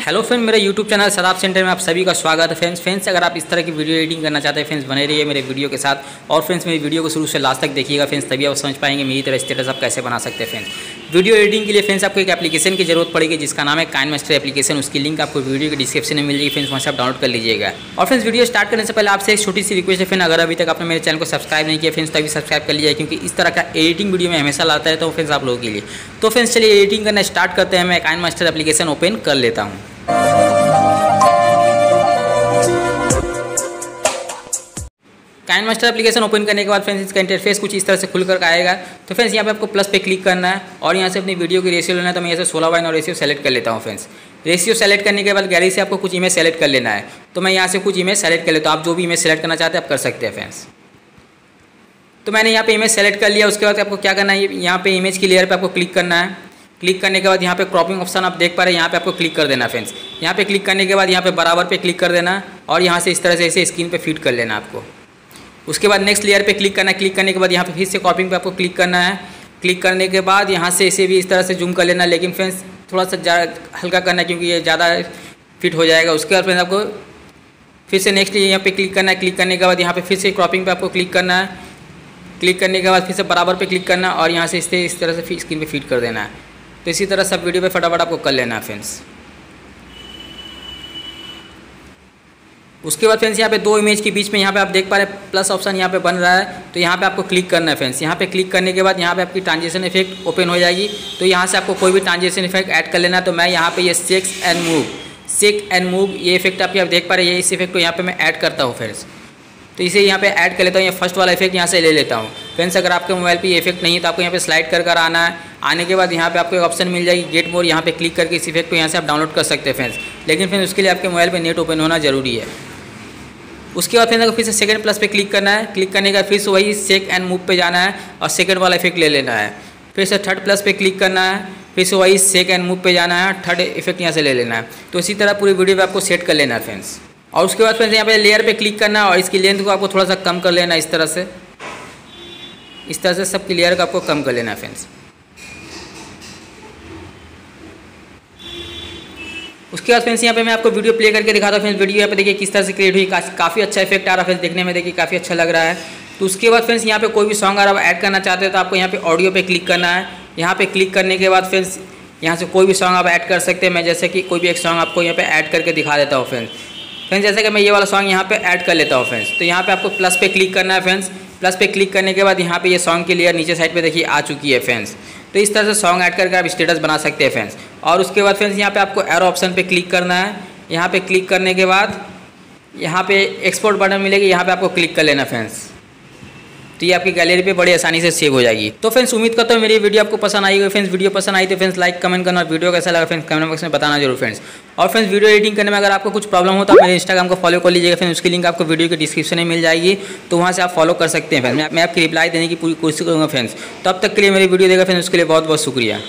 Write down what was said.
Hello friend मेरे YouTube channel सदाब centre में आप सभी का स्वागत है। फ्रेंड्स फ्रेंड्स अगर आप इस तरह की वीडियो एडिटिंग करना चाहते हैं फ्रेंड्स बने रहिए मेरे वीडियो के साथ। और फ्रेंड्स मेरी वीडियो को शुरू से लास्ट तक देखिएगा। फ्रेंड्स तभी आप समझ पाएँगे, मेरी तरह स्टेटस आप कैसे बना सकते हैं फ्रेंड्स वीडियो एडिटिंग के लिए फ्रेंड्स आपको एक एप्लीकेशन की ज़रूरत पड़ेगी, जिसका नाम है काइन मास्टर एप्लीकेशन उसकी लिंक आपको वीडियो के डिस्क्रिप्शन में मिल जाएगी, फ्रेंड्स वहाँ से आप डाउनलोड कर लीजिएगा। और फ्रेंड्स वीडियो स्टार्ट करने से पहले आपसे एक छोटी सी रिक्वेस्ट है फ्रेंड, अगर अभी तक आपने मेरे चैनल को सब्सक्राइब नहीं किया फ्रेंड्स तो अभी सब्सक्राइब कर लीजिए क्योंकि इस तरह का एडिटिंग वीडियो में हमेशा लाता है तो फ्रेंड्स आप लोगों के लिए। तो फ्रेंड्स चलिए एडिटिंग करना स्टार्ट करते हैं, मैं काइन मास्टर एप्लीकेशन ओपन कर लेता हूँ। काइन मास्टर एप्लीकेशन ओपन करने के बाद फ्रेंड्स इसका इंटरफेस कुछ इस तरह से खुल कर आएगा। तो फ्रेंड्स यहाँ पे आपको प्लस पे क्लिक करना है और यहाँ से अपनी वीडियो की रेशियो लेना है तो मैं यहाँ से सोलह बाई और रेशियो सेलेक्ट कर लेता हूँ फ्रेंड्स रेशियो सेलेक्ट करने के बाद गैलरी से आपको कुछ इमेज सेलेक्ट कर लेना है। तो मैं यहाँ से कुछ इमेज सेलेक्ट कर लेता हूँ। आप जो भी इमेज सेलेक्ट करना चाहते हैं, आप कर सकते हैं फ्रेंड्स तो मैंने यहाँ पे इमेज सेलेक्ट कर लिया। उसके बाद आपको क्या करना है, यहाँ पे इमेज की लेयर पे आपको क्लिक करना है। क्लिक करने के बाद यहाँ पे क्रॉपिंग ऑप्शन आप देख पा रहे हैं, यहाँ पे आपको क्लिक कर देना फ्रेंड्स यहाँ पे क्लिक करने के बाद यहाँ पे बराबर पे क्लिक कर देना और यहाँ से इस तरह से ऐसे स्क्रीन पे फिट कर लेना आपको। उसके बाद नेक्स्ट लेयर पे क्लिक करना है। क्लिक करने के बाद यहाँ पे फिर से कॉपिंग पे आपको क्लिक करना है। क्लिक करने के बाद यहाँ से इसे भी इस तरह से जूम कर लेना। लेकिन फ्रेंड्स थोड़ा सा हल्का करना है क्योंकि ये ज़्यादा फिट हो जाएगा। उसके बाद फ्रेंड्स आपको फिर से नेक्स्ट यहाँ पे क्लिक करना है। क्लिक करने के बाद यहाँ पे फिर से क्रॉपिंग पे आपको क्लिक करना है। क्लिक करने के बाद फिर से बराबर पे क्लिक करना और यहाँ से इसे इस तरह से स्क्रीन पे फिट कर देना है। तो इसी तरह सब वीडियो पे फटाफट आपको कर लेना है फ्रेंड्स उसके बाद फ्रेंड्स यहाँ पे दो इमेज के बीच में यहाँ पे आप देख पा रहे हैं प्लस ऑप्शन यहाँ पे बन रहा है तो यहाँ पे आपको क्लिक करना है फ्रेंड्स यहाँ पे क्लिक करने के बाद यहाँ पे आपकी ट्रांजेक्शन इफ़ेक्ट ओपन हो जाएगी तो यहाँ से आपको कोई भी ट्रांजेक्शन इफ़ेक्ट ऐड कर लेना है तो मैं यहाँ पे ये sex and move sec and move ये इफ़ेक्ट आप देख पा रहे हैं इस इफ़ेक्ट को यहाँ पर मैं ऐड करता हूँ फ्रेंड्स तो इसे यहाँ पे ऐड कर लेता हूँ ये फ़र्स्ट वाला इफ़ेक्ट यहाँ से ले लेता हूँ फ्रेंड्स अगर आपके मोबाइल पे ये इफ़ेक्ट नहीं है तो आपको यहाँ पे स्लाइड कर कर आना है आने के बाद यहाँ पे आपको एक ऑप्शन मिल जाएगी गेट मोर यहाँ पे क्लिक करके इस इफ़ेक्ट को यहाँ से आप डाउनलोड कर सकते हैं फ्रेंड्स लेकिन फ्रेंड्स उसके लिए आपके मोबाइल पर नेट ओपन होना ज़रूरी है उसके बाद फिर फिर से सेकंड प्लस पे क्लिक करना है। क्लिक करने का फिर से वही सेक एंड मूव पे जाना है और सेकंड वाला इफ़ेक्ट ले लेना है। फिर से थर्ड प्लस पे क्लिक करना है। फिर से वही सेक एंड मूव पे जाना है। थर्ड इफ़ेक्ट यहाँ से ले लेना है। तो इसी तरह पूरी वीडियो पे आपको सेट कर लेना है फ्रेंड्स और उसके बाद फ्रेंड्स यहाँ पे लेयर पे क्लिक करना है और इसकी लेंथ को आपको थोड़ा सा कम कर लेना इस तरह से। इस तरह से सबकी लेयर को आपको कम कर लेना है फ्रेंड्स उसके बाद फ्रेंड्स यहाँ पे मैं आपको वीडियो प्ले करके दिखाता हूँ फ्रेंड्स वीडियो यहाँ पे देखिए किस तरह से क्रिएट हुई, काफ़ी अच्छा इफ़ेक्ट आ रहा है फ्रेंड्स देखने में देखिए काफ़ी अच्छा लग रहा है। तो उसके बाद फ्रेंड्स यहाँ पे कोई भी सॉन्ग अगर आप ऐड करना चाहते हैं तो आपको यहाँ पे ऑडियो पे क्लिक करना है। यहाँ पे क्लिक करने के बाद फ्रेंड्स यहाँ से कोई भी सॉन्ग आप ऐड कर सकते हैं। मैं जैसे कि कोई भी एक सॉन्ग आपको यहाँ पे ऐड करके दिखा देता हूँ फ्रेंड्स फ्रेंड्स जैसे कि मैं ये वाला सॉन्ग यहाँ पे ऐड कर लेता हूँ फ्रेंड्स तो यहाँ पे आपको प्लस पे क्लिक करना है फ्रेंड्स प्लस पे क्लिक करने के बाद यहाँ पे ये सॉन्ग की लेयर नीचे साइड पे देखिए आ चुकी है फ्रेंड्स तो इस तरह से सॉन्ग ऐड करके आप स्टेटस बना सकते हैं फ्रेंड्स और उसके बाद फ्रेंड्स यहाँ पे आपको एरो ऑप्शन पे क्लिक करना है. यहाँ पे क्लिक करने के बाद, यहाँ पे एक्सपोर्ट बटन मिलेगी, यहाँ पे आपको क्लिक कर लेना फ्रेंड्स तो ये आपकी गैलरी पे बड़ी आसानी से सेव हो जाएगी। तो फ्रेंड्स उम्मीद करता हूँ मेरी वीडियो आपको पसंद आई होगी। फ्रेंड्स वीडियो पसंद आई तो फ्रेंड्स लाइक कमेंट करना वीडियो कैसा लगा फ्रेंड्स कमेंट बॉक्स में बताना ज़रूर फ्रेंड्स और फ्रेंड्स वीडियो एडिटिंग करने में अगर आपको कुछ प्रॉब्लम हो तो आप मेरे इंस्टाग्राम को फॉलो कर लीजिएगा। फ्रेंड्स उसकी लिंक आपको वीडियो के डिस्क्रिप्शन में मिल जाएगी। तो वहाँ से आप फॉलो कर सकते हैं फ्रेंड्स मैं आपकी रिप्लाई देने की पूरी कोशिश करूँगा फ्रेंड्स तब तक के लिए मेरी वीडियो देगा फ्रेंड्स उसके लिए बहुत बहुत शुक्रिया।